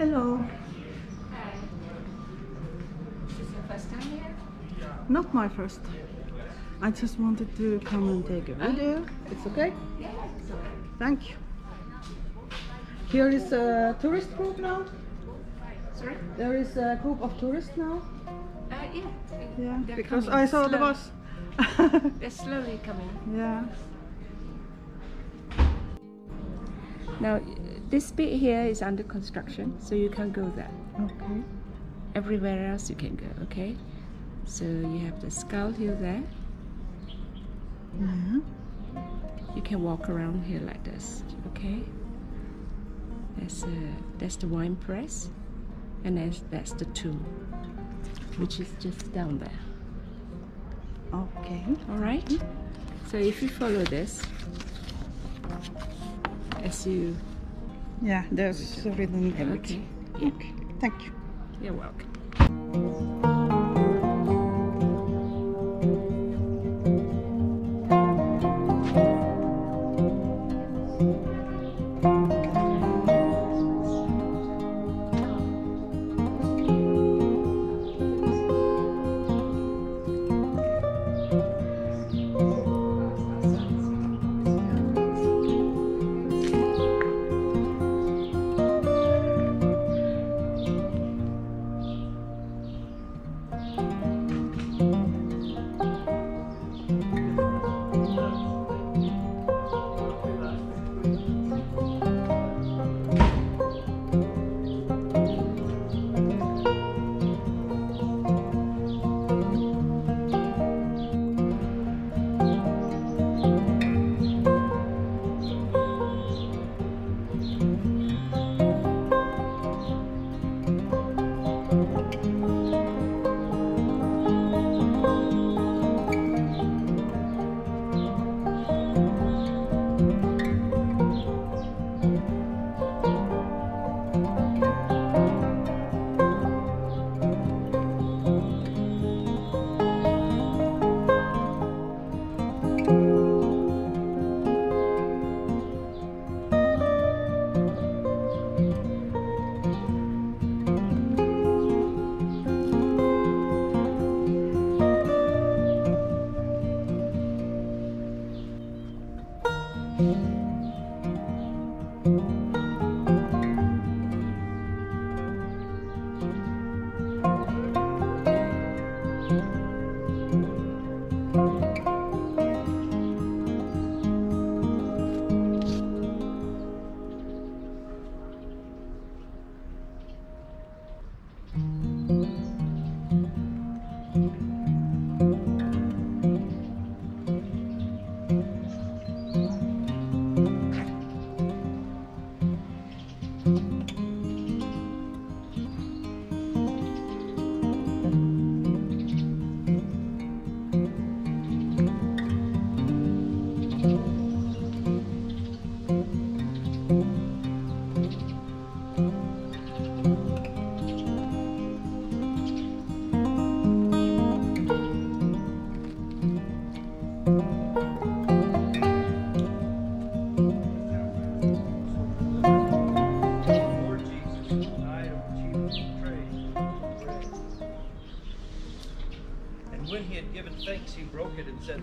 Hello. Hi. Is this your first time here? Not my first time. I just wanted to come and take a video. It's okay? Yeah, it's okay. Thank you. Here is a tourist group now. Sorry? There is a group of tourists now. Uh, yeah. Yeah, They're because coming. I saw Slow. the bus. They're slowly coming. Yeah. Now, this bit here is under construction, so you can't go there. Okay. Everywhere else you can go, okay? So you have the Skull Hill there. Yeah. You can walk around here like this, okay? That's, uh, that's the wine press, and that's, that's the tomb, which is just down there. Okay. All right. So if you follow this, as you Yeah, there's written okay, everything. yeah, Okay. Thank you. you're welcome.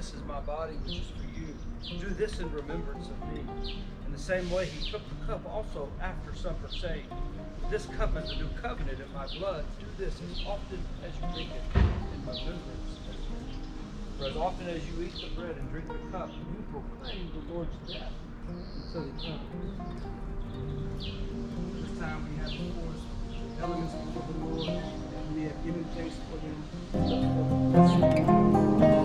This is my body, which is for you. Do this in remembrance of me. In the same way, he took the cup also after supper, saying, This cup is the new covenant in my blood. Do this as often as you drink it in remembrance of. For as often as you eat the bread and drink the cup, you proclaim the Lord's death until he comes. This time we have before us elements before the Lord, and we have given thanks for them.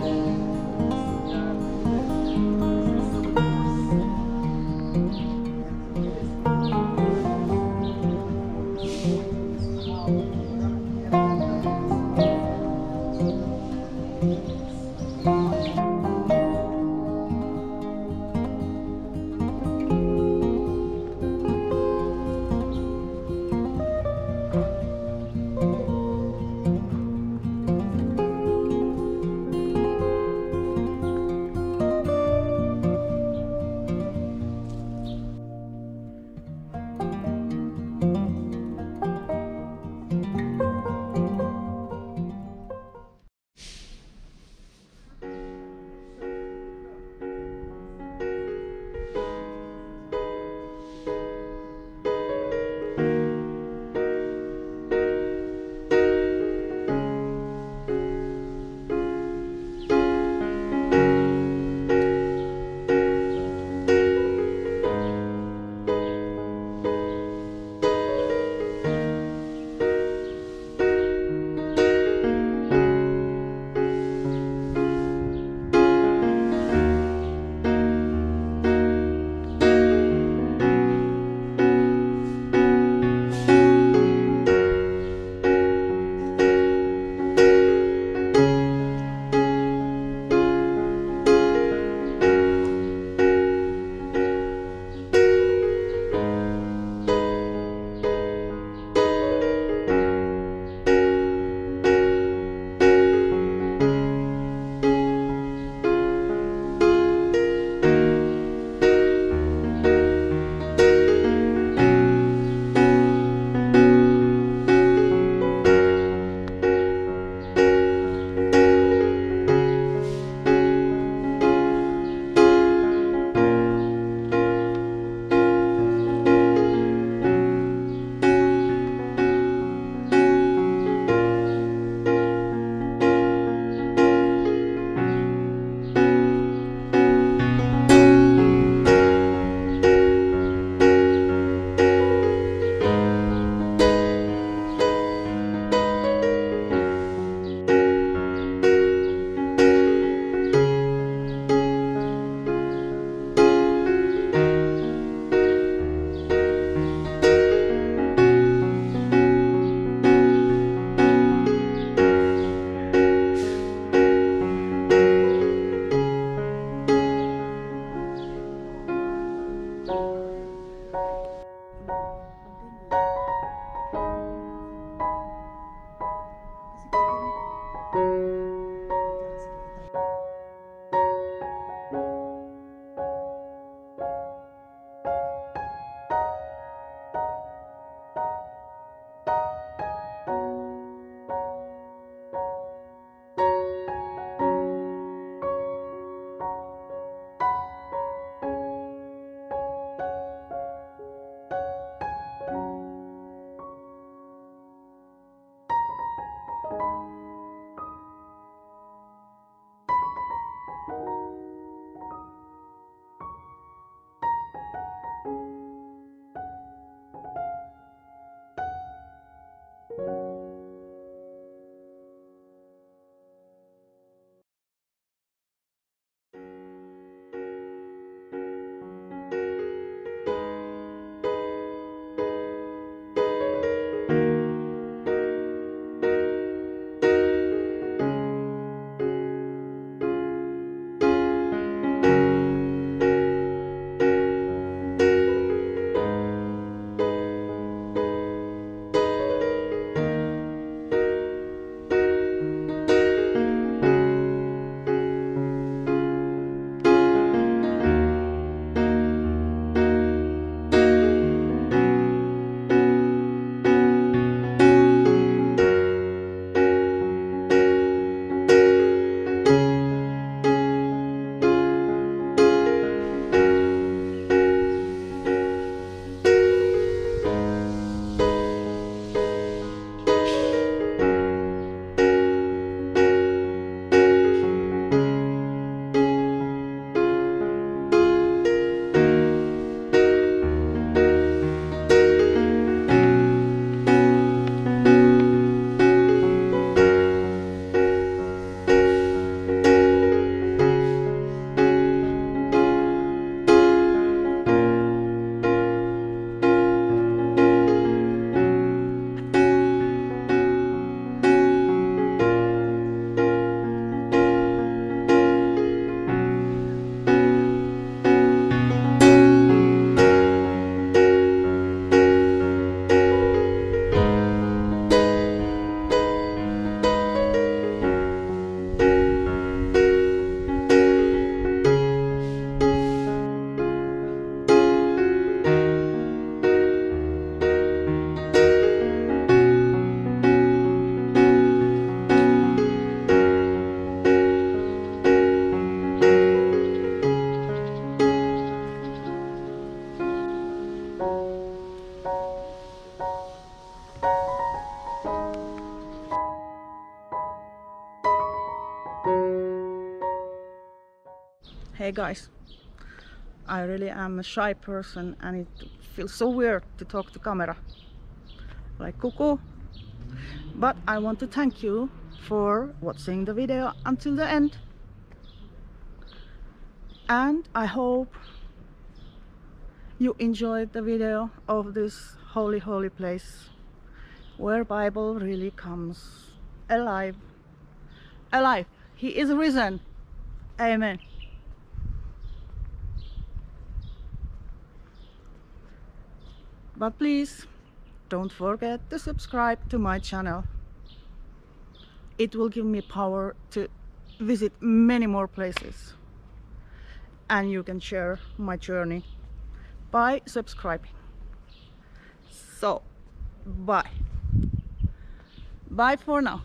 Hey guys, I really am a shy person and it feels so weird to talk to camera like cuckoo. But I want to thank you for watching the video until the end. And I hope you enjoyed the video of this holy holy place where Bible really comes alive. Alive. He is risen. Amen. But please don't forget to subscribe to my channel. It will give me power to visit many more places. And you can share my journey by subscribing. So, bye. Bye for now.